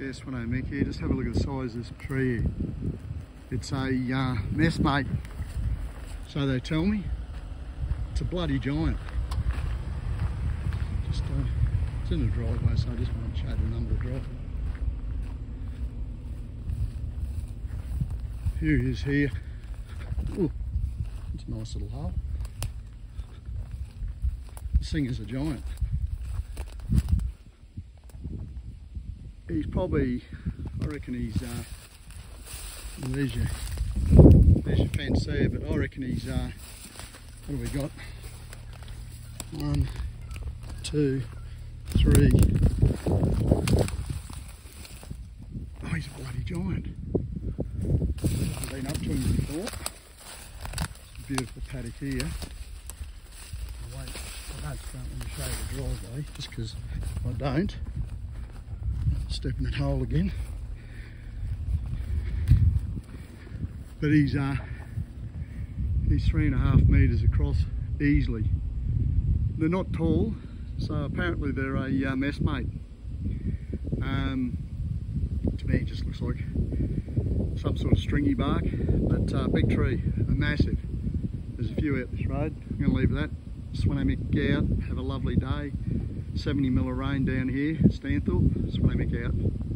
Yes, when I make here, just have a look at the size of this tree here. It's a uh, messmate, so they tell me. It's a bloody giant. Just, uh, it's in the driveway, so I just want to show the number of driveway. Here he is here. Ooh, it's a nice little hole. This thing is a giant. He's probably, I reckon he's, uh, well, there's your, there's your fence there, but I reckon he's, uh, what have we got? One, two, three. Oh, he's a bloody giant. I've been up to him before. Beautiful paddock here. I won't, I don't start when you show the driveway, just because I don't. Step in that hole again. But he's uh, he's three and a half metres across easily. They're not tall, so apparently they're a uh, messmate. Um, to me it just looks like some sort of stringy bark, but uh, big tree, a massive. There's a few out this road. I'm going to leave that. Svenomick out, have a lovely day. 70 mil of rain down here, Stanthorpe. Svenomick out.